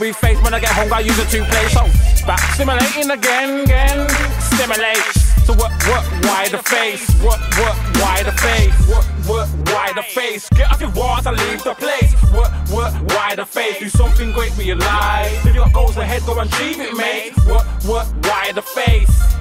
We face when I get home, I use a two play. So back stimulating again, again. Stimulate. So what, what, why the face? What, what, why the face? What, what, why the face? Get off your walls and leave the place. What, what, why the face? Do something great with your life. If you got goals ahead, go and achieve it, mate. What, what, why the face?